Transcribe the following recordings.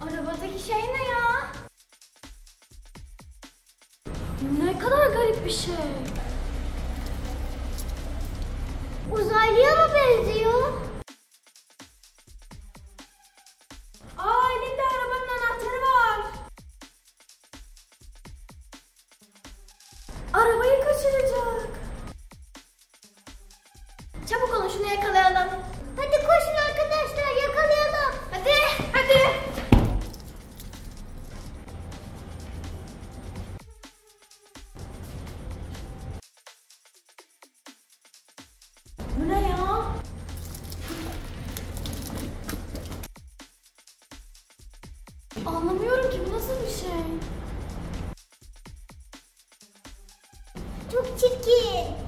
Arabadaki şey ne ya? Ne kadar garip bir şey. Uzaylıya mı benziyor? Aa elinde arabanın anahtarı var. Arabayı kaçıracak. Çabuk olun şunu yakalayalım. Çok çirkin.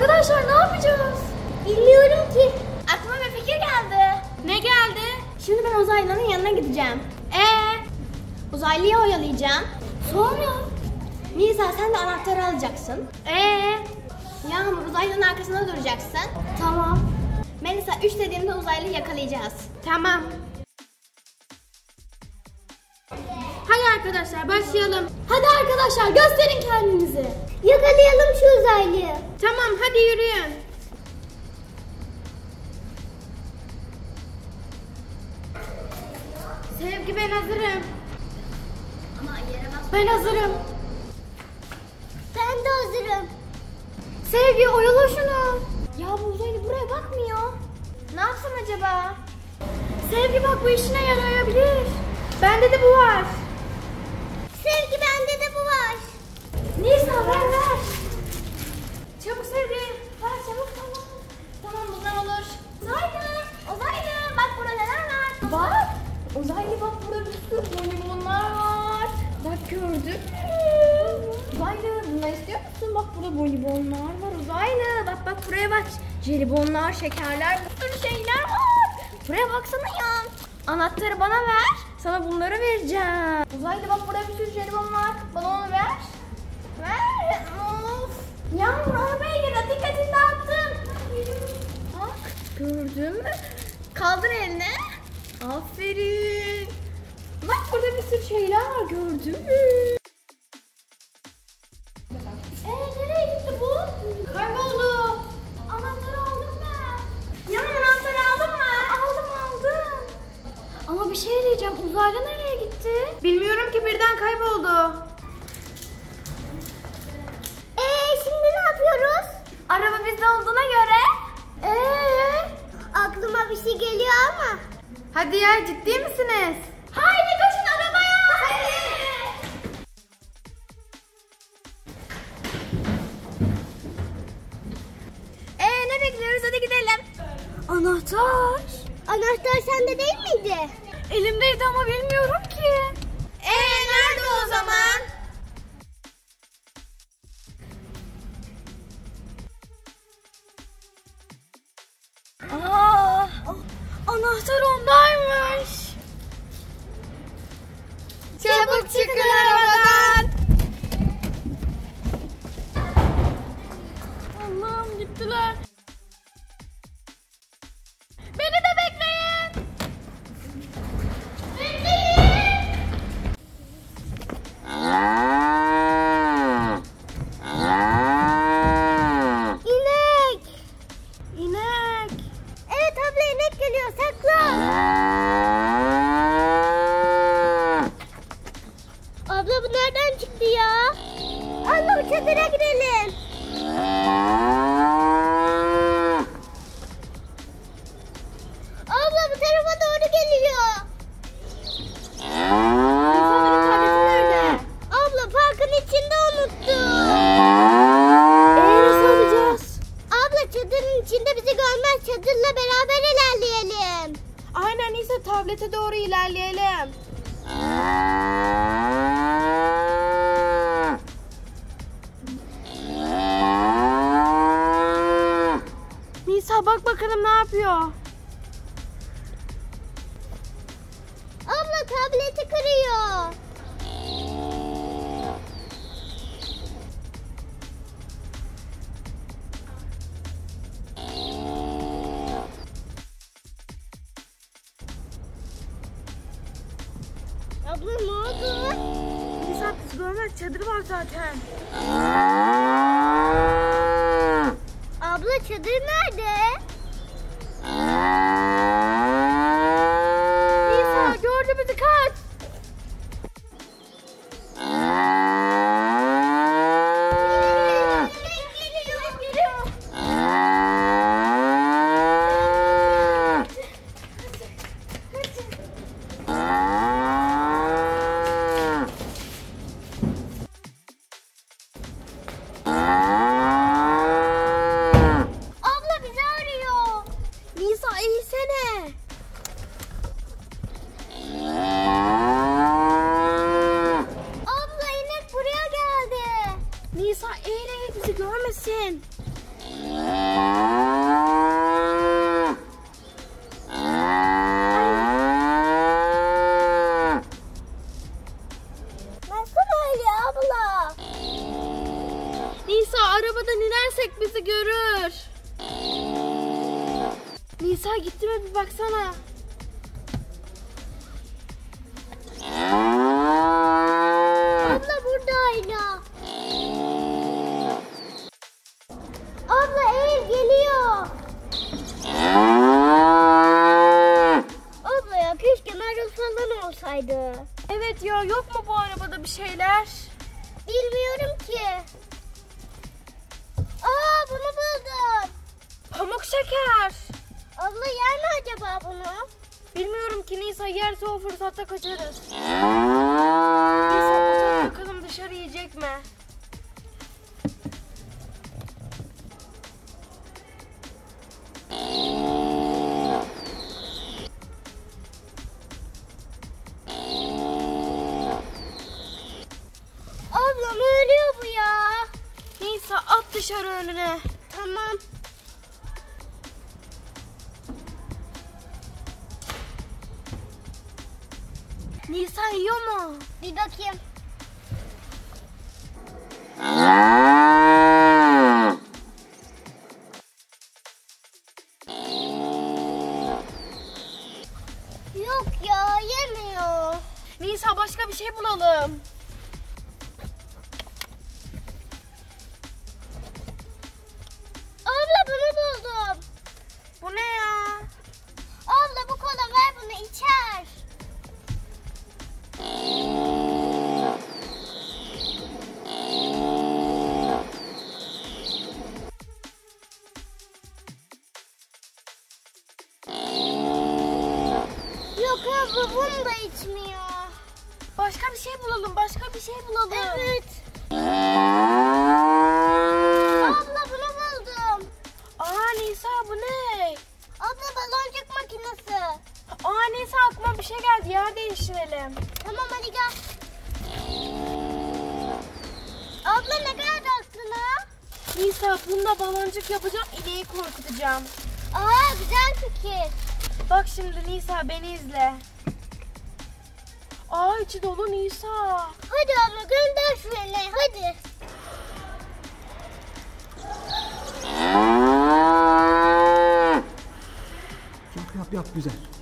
Arkadaşlar ne yapacağız? Bilmiyorum ki. Aklıma bir fikir geldi. Ne geldi? Şimdi ben uzaylıların yanına gideceğim. Ee, uzaylıyı oyalayacağım. Sonra? Nisa sen de anahtarı alacaksın. Ee, Yağmur uzaylının arkasında duracaksın. Tamam. Melisa 3 dediğimde uzaylıyı yakalayacağız. Tamam. Hadi arkadaşlar başlayalım. Hadi arkadaşlar gösterin kendinizi. Yakalayalım şu uzaylıyı. Tamam hadi yürüyün. Sevgi ben hazırım. Ben hazırım. Ben de hazırım. Sevgi oyala şunu. Ya bu uzaylı buraya bakmıyor. Ne yapsam acaba? Sevgi bak bu işine yarayabilir. Bende de bu var. Sevgi bende de bu var. Nisa ver ver. Çabuk Sevgi. Ver çabuk tamam. Tamam bundan olur. Uzaylı. Uzaylı. Bak burada neler var. Bak. Uzaylı bak burada bir sürü bonibonlar var. Bak gördün mü? Uzaylı bunları istiyor musun? Bak burada bonibonlar var Uzaylı. Bak bak buraya bak. Jelibonlar, şekerler, bir sürü şeyler var. Buraya baksana ya. Anahtarı bana ver. Sana bunları vereceğim. Uzaylı bak burada bir sürü jelibon var. Bana onu ver. Ver. Of. Yağmur arabaya gir. Dikkatini dağıttın. Bak gördün mü? Kaldır elini. Aferin. Bak burada bir sürü şeyler var gördün mü? Şey diyeceğim. Uzaylı nereye gitti? Bilmiyorum ki birden kayboldu. Ee şimdi ne yapıyoruz? Araba bizde olduğuna göre. Ee? Aklıma bir şey geliyor ama. Hadi ya ciddi misiniz? Haydi koşun arabaya. Hadi. Ee ne bekliyoruz hadi gidelim. Anahtar. Anahtar sende değil miydi? Elimdeydi ama bilmiyorum ki. Ee nerede o zaman? Aa, anahtar ondaymış. Çabuk çıkın Bak bakalım ne yapıyor. Abla tableti kırıyor. Abla ne oldu? Biz görmez çadır var zaten. Abla çadır nerede? Görmesin. Nasıl öyle abla? Nisa arabadan inersek bizi görür. Nisa gitti mi bir baksana. Evet ya yok mu bu arabada bir şeyler? Bilmiyorum ki. Aa bunu buldum. Pamuk şeker. Abla yer mi acaba bunu? Bilmiyorum ki Nisa yerse o fırsatta kaçarız. Nisa bakalım dışarı yiyecek mi? Dışarı önüne. Tamam. Nisa yiyor mu? Bir bakayım. Yok ya yemiyor. Nisa başka bir şey bulalım. İçer. Yok abla bunu da içmiyor. Başka bir şey bulalım, başka bir şey bulalım. Evet. Aklıma bir şey geldi. Yer değiştirelim. Tamam hadi gel. Abla ne geldi aklına? Nisa bunda baloncuk yapacağım, ineği korkutacağım. Aa güzel fikir. Bak şimdi Nisa beni izle. Aa içi dolu Nisa. Hadi abla gönder şu ineği hadi. Yap yap yap güzel.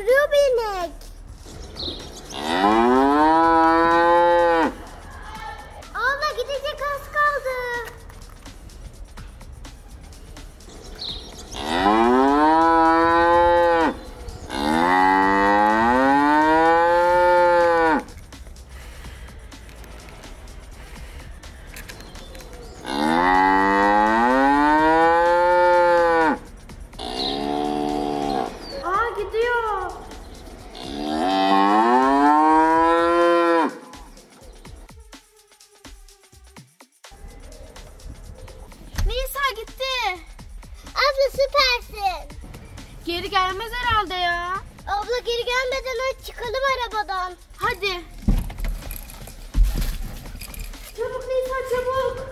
Abla süpersin. Geri gelmez herhalde ya. Abla geri gelmeden hadi çıkalım arabadan. Hadi. Çabuk Nisa çabuk.